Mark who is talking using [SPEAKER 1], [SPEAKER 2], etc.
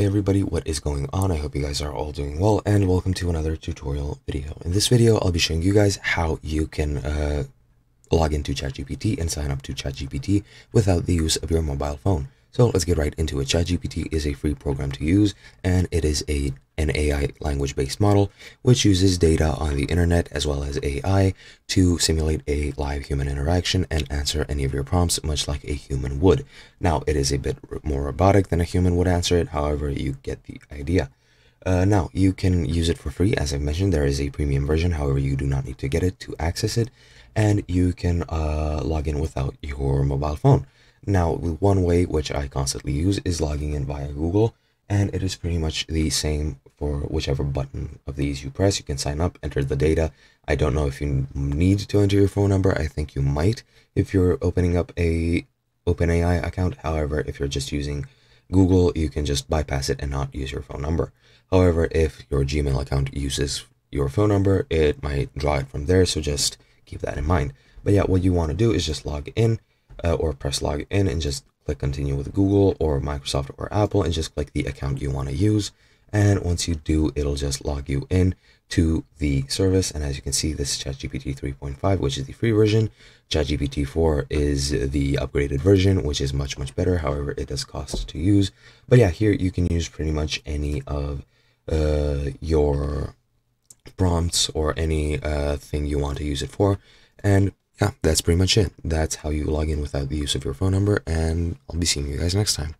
[SPEAKER 1] Hey everybody, what is going on? I hope you guys are all doing well and welcome to another tutorial video. In this video, I'll be showing you guys how you can uh, log into ChatGPT and sign up to ChatGPT without the use of your mobile phone. So let's get right into it. ChatGPT is a free program to use and it is a an AI language-based model which uses data on the internet as well as AI to simulate a live human interaction and answer any of your prompts much like a human would. Now, it is a bit more robotic than a human would answer it, however, you get the idea. Uh, now, you can use it for free. As I mentioned, there is a premium version, however, you do not need to get it to access it, and you can uh, log in without your mobile phone. Now, one way which I constantly use is logging in via Google, and it is pretty much the same for whichever button of these you press. You can sign up, enter the data. I don't know if you need to enter your phone number. I think you might if you're opening up a OpenAI account. However, if you're just using Google, you can just bypass it and not use your phone number. However, if your Gmail account uses your phone number, it might draw it from there. So just keep that in mind. But yeah, what you want to do is just log in uh, or press log in and just click continue with Google or Microsoft or Apple and just click the account you want to use. And once you do, it'll just log you in to the service. And as you can see, this is ChatGPT 3.5, which is the free version. ChatGPT 4 is the upgraded version, which is much, much better. However, it does cost to use. But yeah, here you can use pretty much any of uh, your prompts or any uh, thing you want to use it for. And yeah, that's pretty much it. That's how you log in without the use of your phone number, and I'll be seeing you guys next time.